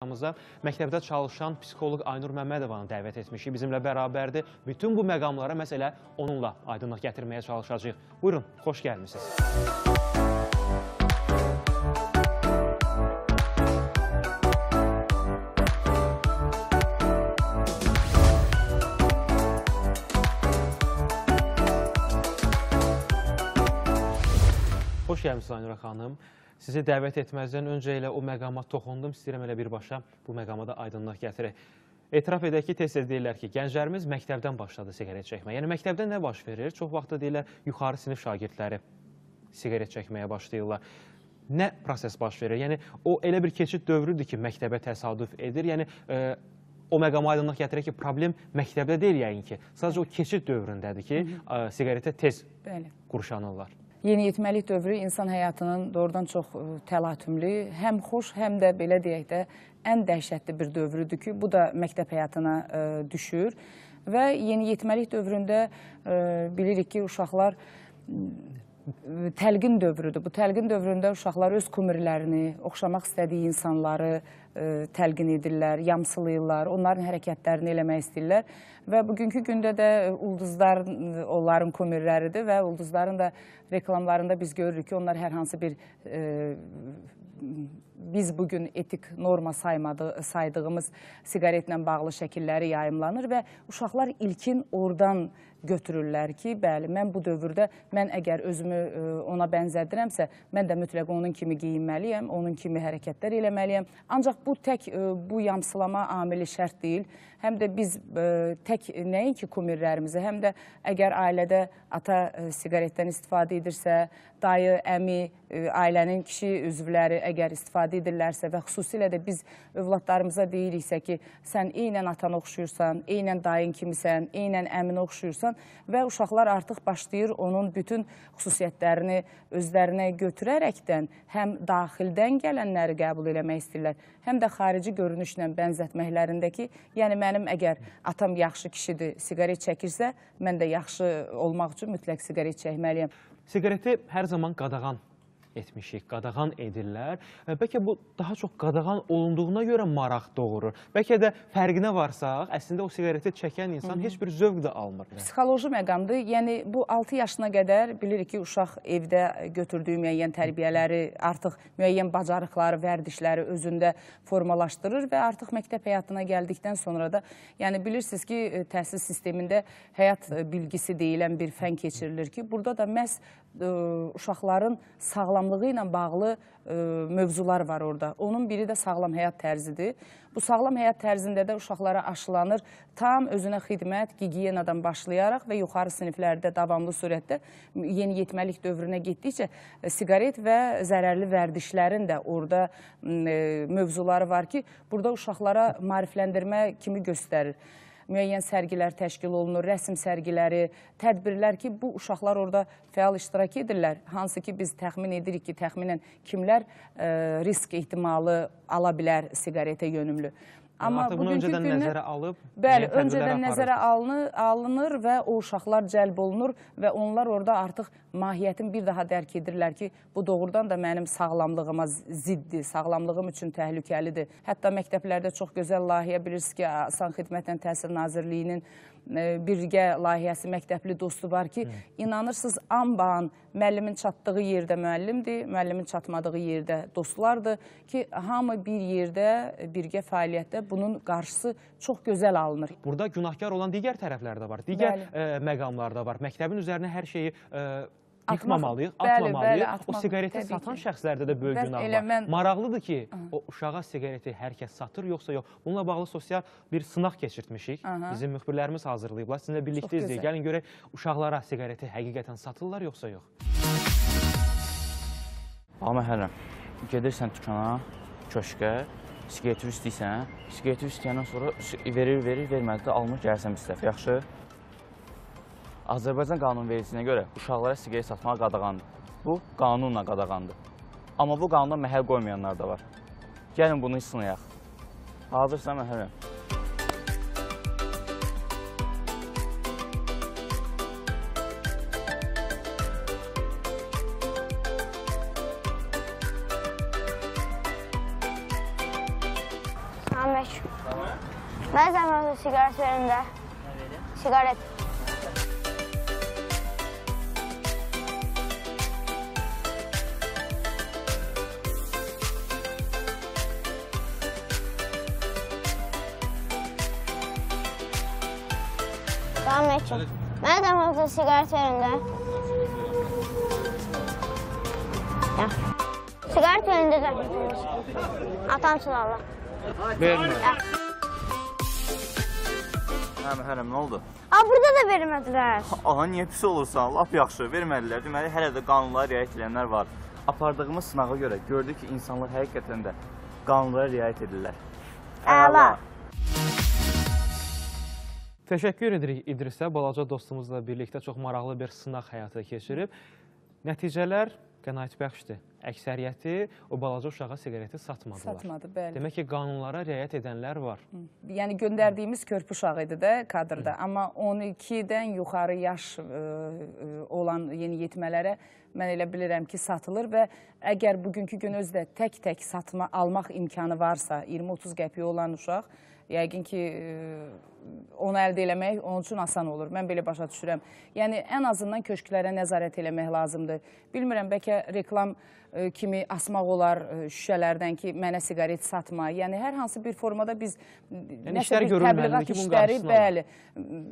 Programımıza məktəbdə çalışan psixoloq Aynur Məmmədovanı dəvət etmişik. Bizimlə bərabərdir. Bütün bu məqamlara məhz elə onunla aydınlıq gətirməyə çalışacağıq. Buyurun, xoş gəlmisiniz. Xoş gəlmisiniz Aynura xanım. Sizi dəvət etməzdən öncə elə o məqama toxundum. İstəyirəm elə birbaşa bu məqama da aydınlıq gətirək. Etiraf edək ki, tez-tez deyirlər ki, gənclərimiz məktəbdən başladı siqaret çəkməyə. Yəni məktəbdə nə baş verir? Çox vaxtda deyirlər, yuxarı sinif şagirdləri siqaret çəkməyə başlayırlar. Nə proses baş verir? Yəni o elə bir keçid dövrüdür ki, məktəbə təsadüf edir. Yəni e, o məqama aydınlıq gətirək ki, problem məktəbdə deyil yəqin ki. Sadəcə o keçid dövründədir ki, e, siqaretə tez Bəli. qurşanırlar. Yeniyetməlik dövrü insan həyatının doğrudan çox ə, təlatümlü, həm xoş, həm də belə deyək də ən dəhşətli bir dövrüdür ki, bu da məktəb həyatına ə, düşür. Və yeniyetməlik dövründə ə, bilirik ki, uşaqlar təlqin dövrüdür. Bu təlqin dövründə uşaqlar öz kumirlərini, oxşamaq istədiyi insanları ə, təlqin edirlər, yamsılayırlar, onların hərəkətlərini eləmək istəyirlər və bugünkü gündə də ə, ulduzlar ə, onların kumirləridir və ulduzların da reklamlarında biz görürük ki, onlar hər hansı bir ə, biz bugün etik norma saymadı, saydığımız siqaretlə bağlı şəkilləri yayımlanır və uşaqlar ilkin oradan götürürlər ki, bəli, mən bu dövrdə, mən əgər özümü ə, ona bənzədirəmsə, mən də mütləq onun kimi geyinməliyəm, onun kimi hərəkətlər eləməliyəm. Ancaq bu tək ə, bu yamsılama amili şərt deyil. Həm də biz ə, tək nəinki kumirlərimizi, həm də əgər ailədə ata ə, siqaretdən istifadə edirsə, dayı, əmi, ailənin kişi üzvləri əgər istifadə edirlərsə və xüsusilə də biz övladlarımıza deyiriksə ki, sən eynən atana oxşuyursan, eynən dayın kimisən, eynən əminə oxşuyursan və uşaqlar artıq başlayır onun bütün xüsusiyyətlərini özlərinə götürərəkdən həm daxildən gələnləri qəbul eləmək istəyirlər, həm də xarici görünüşlə bənzətməklərindəki, yəni mənim əgər atam yaxşı kişidir, siqaret çəkirsə, mən də yaxşı olmaq üçün mütləq siqaret çəkməliyəm. Siqareti hər zaman qadağan etmişik, qadağan edirlər. E, Bəlkə bu daha çox qadağan olunduğuna görə maraq doğurur. Bəlkə də fərqinə varsaq, əslində o siqareti çəkən insan heç bir zövq də almır. Psixoloji məqamdır. Yəni bu 6 yaşına qədər bilirik ki, uşaq evdə götürdüyü müəyyən tərbiyələri, artıq müəyyən bacarıqları, vərdişləri özündə formalaşdırır və artıq məktəb həyatına gəldikdən sonra da, yəni bilirsiniz ki, e, təhsil sistemində həyat e, bilgisi deyilən bir fən keçirilir ki, burada da məhz uşaqların sağlamlığı ilə bağlı mövzular var orada. Onun biri də sağlam həyat tərzidir. Bu sağlam həyat tərzində də uşaqlara aşılanır tam özünə xidmət, gigiyenadan başlayaraq və yuxarı siniflərdə davamlı surətdə yeniyetməlik dövrünə getdikcə ə, siqaret və zərərli vərdişlərin də orada mövzuları var ki, burada uşaqlara maarifləndirmə kimi göstərir müəyyən sərgilər təşkil olunur, rəsm sərgiləri, tədbirlər ki, bu uşaqlar orada fəal iştirak edirlər. Hansı ki, biz təxmin edirik ki, təxminən kimlər ə, risk ehtimalı ala bilər siqaretə yönümlü. Amma artıq bunu öncədən gündə- nəzərə alıb Bəli, öncədən nəzərə alınır, alınır və o uşaqlar cəlb olunur və onlar orada artıq mahiyyətin bir daha dərk edirlər ki, bu doğrudan da mənim sağlamlığıma ziddir, sağlamlığım üçün təhlükəlidir. Hətta məktəblərdə çox gözəl layihə bilirsiniz ki, Asan Xidmətlə Təhsil Nazirliyinin birgə layihəsi məktəbli dostu var ki, inanırsınız anban müəllimin çatdığı yerdə müəllimdir, müəllimin çatmadığı yerdə dostlardır ki, hamı bir yerdə birgə fəaliyyətdə bunun qarşısı çox gözəl alınır. Burada günahkar olan digər tərəflər də var. Digər Bəli. e, məqamlar da var. Məktəbin üzərinə hər şeyi e, Atmaq- yıxmamalıyıq, bəli, atmamalıyıq. bəli, o atmaq- siqareti satan ki. şəxslərdə də böyük günah var. mən- Maraqlıdır ki, o uşağa siqareti hər kəs satır yoxsa yox. Bununla bağlı sosial bir sınaq keçirtmişik. Aha. Bizim müxbirlərimiz hazırlayıblar. Sizinlə birlikdə izləyək. Gəlin görək uşaqlara siqareti həqiqətən satırlar yoxsa yox. Amma hələm, gedirsən dükana, köşkə, siqareti istəyirsən, siqareti istəyəndən sonra verir, verir, vermədi də almır, gəlsən bir dəfə, yaxşı? Azərbaycan qanunvericinə görə uşaqlara siqaret satmaq qadağandır. Bu, qanunla qadağandır. Amma bu qanuna məhəl qoymayanlar da var. Gəlin bunu sınayaq. Hazırsan məhələm? Salam əleykum. Mən zəhmətə siqaret verin də. Siqaret. Salam əleykum. Mən zəhmətə siqaret verin də. Ya. Siqaret verin də zəhmət olmasa. Atam üçün Allah. Vermir. Ya. Hə, hərəm, nə oldu? Aa, burada da vermədilər. Aha, niyə pis olursan? Lap yaxşı, vermədilər. Deməli, hələ də qanunlara riayət edənlər var. Apardığımız sınağa görə gördük ki, insanlar həqiqətən də qanunlara riayət edirlər. Əla. Təşəkkür edirik İdrisə. Balaca dostumuzla birlikdə çox maraqlı bir sınaq həyata keçirib. Nəticələr qənaətbəxşdir. Əksəriyyəti o balaca uşağa siqareti satmadılar. Satmadı, bəli. Demək ki, qanunlara riayət edənlər var. Yəni göndərdiyimiz körpü uşağı idi də kadrda. Amma 12-dən yuxarı yaş ə, ə, olan yeniyetmələrə mən elə bilirəm ki, satılır və əgər bugünkü gün özdə tək-tək satma almaq imkanı varsa, 20-30 qəpiyi olan uşaq, yəqin ki, ə, onu əldə eləmək onun üçün asan olur. Mən belə başa düşürəm. Yəni ən azından köşklərə nəzarət eləmək lazımdır. Bilmirəm, bəlkə reklam ə, kimi asmaq olar ə, şüşələrdən ki, mənə siqaret satma. Yəni hər hansı bir formada biz yəni, görülməlidir ki, bunun işləri, bəli,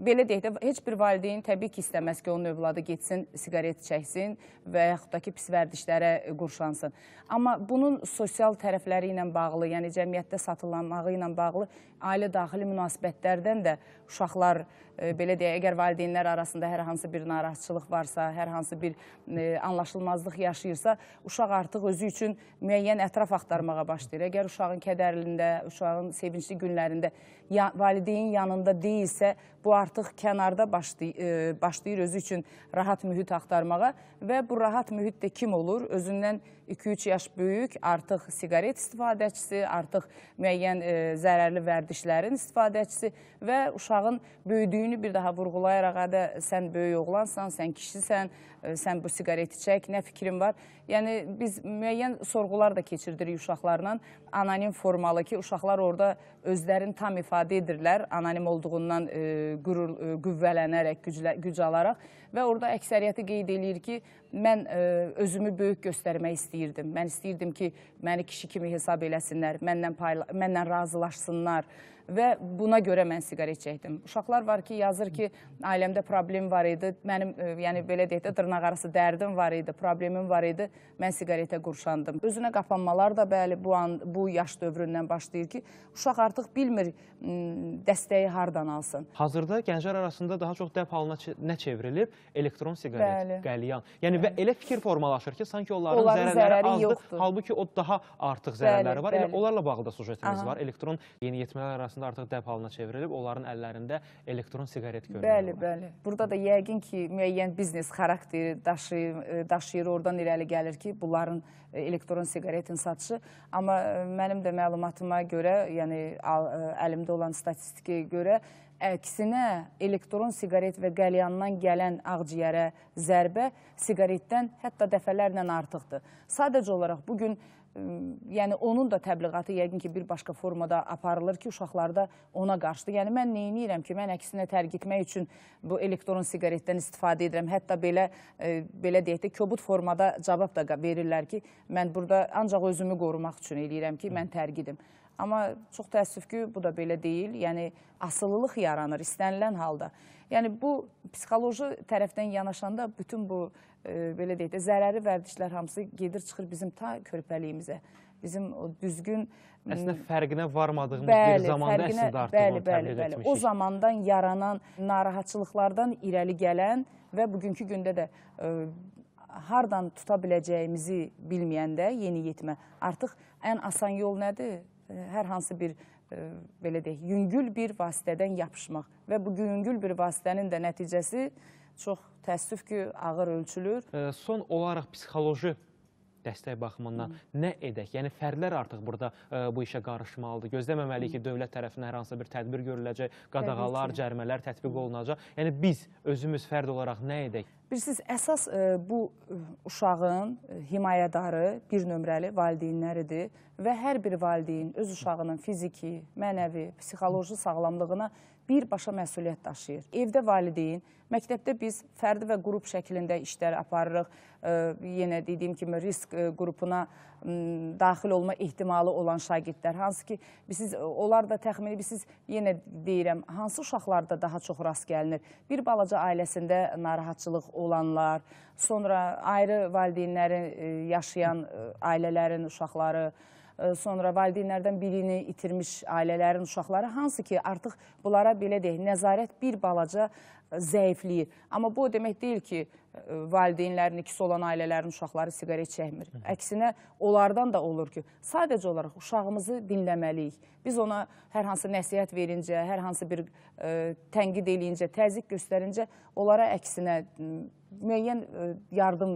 belə deyək də heç bir valideyn təbii ki, istəməz ki, onun övladı getsin, siqaret çəksin və yaxud da ki, pis vərdişlərə qurşansın. Amma bunun sosial tərəfləri ilə bağlı, yəni cəmiyyətdə satılanmağı ilə bağlı ailə daxili münasibətlərdən də uşaqlar e, belə deyək, əgər valideynlər arasında hər hansı bir narahatçılıq varsa, hər hansı bir e, anlaşılmazlıq yaşayırsa, uşaq artıq özü üçün müəyyən ətraf axtarmağa başlayır. Əgər uşağın kədərlində, uşağın sevincli günlərində valideyn yanında deyilsə, bu artıq kənarda başlay e, başlayır özü üçün rahat mühit axtarmağa və bu rahat mühit də kim olur? Özündən 2-3 yaş böyük, artıq siqaret istifadəçisi, artıq müəyyən e, zərərli vərdişlərin istifadəçisi və uşağın böyüdüyünü bir daha vurğulayaraq, hədə sən böyük oğlansan, sən kişisən, e, sən bu siqareti çək, nə fikrin var? Yəni biz müəyyən sorğular da keçirdirik uşaqlarla, anonim formalı ki, uşaqlar orada özlərini tam ifadə edirlər, anonim olduğundan e, qürur, e, qüvvələnərək, güclə, güc alaraq. Və orada əksəriyyəti qeyd eləyir ki, mən e, özümü böyük göstərmək istəyirdim. Mən istəyirdim ki, məni kişi kimi hesab eləsinlər, məndən, payla, məndən razılaşsınlar və buna görə mən siqaret çəkdim. Uşaqlar var ki, yazır ki, ailəmdə problem var idi, mənim, e, yəni belə deyək də, dırnaq arası dərdim var idi, problemim var idi, mən siqaretə qurşandım. Özünə qapanmalar da bəli bu an bu yaş dövründən başlayır ki, uşaq artıq bilmir dəstəyi hardan alsın. Hazırda gənclər arasında daha çox dəb halına nə çevrilib? Elektron siqaret, Bəli. qəlyan. Yəni və elə fikir formalaşır ki, sanki onların, Onların zərərləri azdır. yoxdur. Halbuki o daha artıq zərərləri var. Elə bəli. onlarla bağlı da sujetimiz var. Elektron yeniyetmələr arasında artıq dəb halına çevrilib, onların əllərində elektron siqaret görünür. Bəli, bəli. Burada da yəqin ki, müəyyən biznes xarakteri daşıyır, e, daşıyır, oradan irəli gəlir ki, bunların e, elektron siqaretin satışı. Amma e, mənim də məlumatıma görə, yəni əlimdə olan statistikaya görə, əksinə elektron siqaret və qəlyandan gələn ağciyərə zərbə siqaretdən hətta dəfələrlə artıqdır. Sadəcə olaraq bu gün yəni onun da təbliğatı yəqin ki, bir başqa formada aparılır ki, uşaqlarda ona qarşıdır. Yəni mən nə edirəm ki, mən əksinə tərgitmək üçün bu elektron siqaretdən istifadə edirəm. Hətta belə e, belə deyək də kobud formada cavab da verirlər ki, mən burada ancaq özümü qorumaq üçün eləyirəm ki, mən tərgidim. Amma çox təəssüf ki, bu da belə deyil. Yəni asılılıq yaranır istənilən halda. Yəni bu psixoloji tərəfdən yanaşanda bütün bu e, belə deyək də zərərli vərdişlər hamısı gedir çıxır bizim ta körpəliyimizə. Bizim o düzgün Əslində fərqinə varmadığımız Bəli, bir zamanda fərqinə- əslində artıq bəli, onu bəli, təbliğ bəli. etmişik. O zamandan yaranan narahatçılıqlardan irəli gələn və bugünkü gündə də ə, hardan tuta biləcəyimizi bilməyəndə yeni yetmə artıq ən asan yol nədir? Ə, Hər hansı bir ə, belə deyək, yüngül bir vasitədən yapışmaq və bu yüngül bir vasitənin də nəticəsi çox təəssüf ki, ağır ölçülür. E, Son olaraq psixoloji dəstək baxımından nə edək? Yəni fərdlər artıq burada ə, bu işə qarışmalıdır. Gözləməməliyik ki, dövlət tərəfindən hər hansı bir tədbir görüləcək, qadağalar, ki. cərimələr tətbiq olunacaq. Yəni biz özümüz fərd olaraq nə edək? Bilirsiniz, əsas e, bu e, uşağın e, himayədarı bir nömrəli valideynləridir və hər bir valideyn öz uşağının fiziki, mənəvi, psixoloji sağlamlığına birbaşa məsuliyyət daşıyır. Evdə valideyn, məktəbdə biz fərdi və qrup şəklində işlər aparırıq. Yenə dediyim kimi risk qrupuna daxil olma ehtimalı olan şagirdlər, hansı ki, siz onlar da təxmini siz yenə deyirəm, hansı uşaqlarda daha çox rast gəlinir? Bir balaca ailəsində narahatçılıq olanlar, sonra ayrı valideynləri yaşayan ailələrin uşaqları, sonra valideynlərdən birini itirmiş ailələrin uşaqları, hansı ki, artıq bunlara belə deyək, nəzarət bir balaca e, zəifləyir. Amma bu o demək deyil ki, e, valideynlərin ikisi olan ailələrin uşaqları siqaret çəkmir. Əksinə, onlardan da olur ki, sadəcə olaraq uşağımızı dinləməliyik. Biz ona hər hansı nəsihət verincə, hər hansı bir e, tənqid eləyincə, təzyiq göstərincə, onlara əksinə müəyyən e, yardım,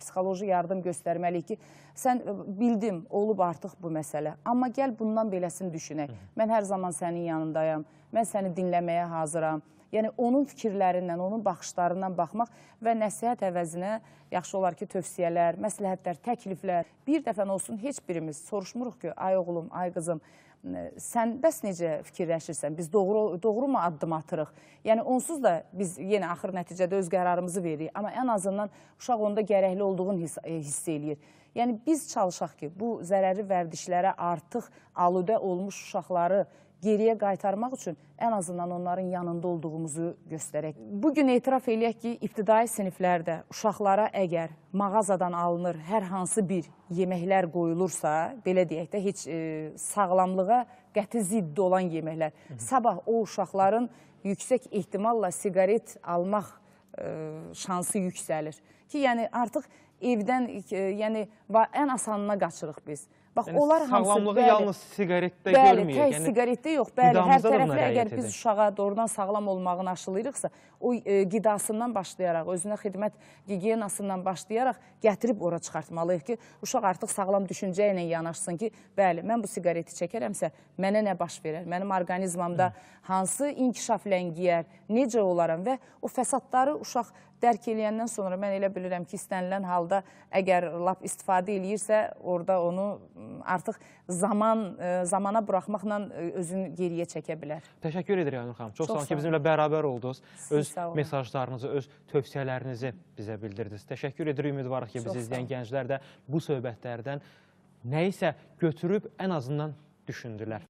psixoloji yardım göstərməliyik ki, sən e, bildim, olub artıq bu məsələ. Amma gəl bundan beləsini düşünək. Mən hər zaman sənin yanındayam. Mən səni dinləməyə hazıram. Yəni onun fikirlərindən, onun baxışlarından baxmaq və nəsihət əvəzinə yaxşı olar ki, tövsiyələr, məsləhətlər, təkliflər bir dəfə olsun heç birimiz soruşmuruq ki, ay oğlum, ay qızım, sən bəs necə fikirləşirsən? Biz doğru doğru mu addım atırıq? Yəni onsuz da biz yenə axır nəticədə öz qərarımızı veririk, amma ən azından uşaq onda gərəkli olduğunu hiss, e, hiss eləyir. Yəni biz çalışaq ki, bu zərərli vərdişlərə artıq aludə olmuş uşaqları geriyə qaytarmaq üçün ən azından onların yanında olduğumuzu göstərək. Bu gün etiraf eləyək ki, ibtidai siniflərdə uşaqlara əgər mağazadan alınır hər hansı bir yeməklər qoyulursa, belə deyək də heç e, sağlamlığa qəti zidd olan yeməklər, sabah o uşaqların yüksək ehtimalla siqaret almaq e, şansı yüksəlir. Ki, yəni artıq evdən, e, yəni ən asanına qaçırıq biz. Bax, Yəni onlar hamısı sağlamlığı bəli, yalnız siqaretdə Bəli, görməyək. tək Yəni siqaretdə yox, bəli, hər tərəfli əgər biz edək. uşağa doğrudan sağlam olmağını aşılayırıqsa, o e, qidasından başlayaraq, özünə xidmət gigiyenasından başlayaraq gətirib ora çıxartmalıyıq ki, uşaq artıq sağlam düşüncə ilə yanaşsın ki, bəli, mən bu siqareti çəkərəmsə, mənə nə baş verər? Mənim orqanizmamda hansı inkişafləngiyər, necə olaram və o fəsadları uşaq dərk eləyəndən sonra mən elə bilirəm ki, istənilən halda əgər lap istifadə eləyirsə, orada onu artıq zaman zamana buraxmaqla özünü geriyə çəkə bilər. Təşəkkür edirəm Aynur xanım. Çox, Çox sağ olun ki, bizimlə bərabər oldunuz. Öz mesajlarınızı, öz tövsiyələrinizi bizə bildirdiniz. Təşəkkür edirik. Ümidvarıq ki, bizi izləyən gənclər də bu söhbətlərdən nə isə götürüb ən azından düşündülər.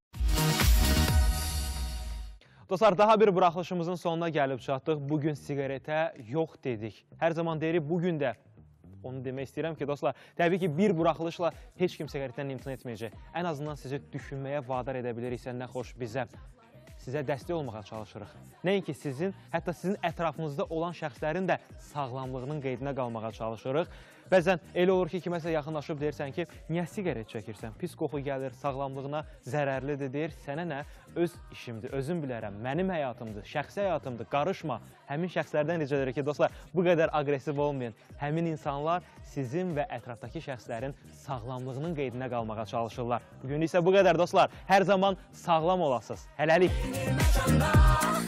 Dostlar, daha bir buraxılışımızın sonuna gəlib çatdıq. Bugün siqaretə yox dedik. Hər zaman deyirik, bugün də onu demək istəyirəm ki, dostlar, təbii ki, bir buraxılışla heç kim siqaretdən imtina etməyəcək. Ən azından sizi düşünməyə vadar edə biliriksə, nə xoş bizə sizə dəstək olmağa çalışırıq. Nəinki sizin, hətta sizin ətrafınızda olan şəxslərin də sağlamlığının qeydinə qalmağa çalışırıq. Bəzən elə olur ki, kiməsə yaxınlaşıb deyirsən ki, niyə siqaret çəkirsən? Pis qoxu gəlir, sağlamlığına zərərlidir deyir. Sənə nə? Öz işimdir, özüm bilərəm. Mənim həyatımdır, şəxsi həyatımdır. Qarışma. Həmin şəxslərdən rica edirik ki, dostlar, bu qədər aqressiv olmayın. Həmin insanlar sizin və ətrafdakı şəxslərin sağlamlığının qeydinə qalmağa çalışırlar. Bugün isə bu qədər dostlar. Hər zaman sağlam olasınız. Hələlik. 나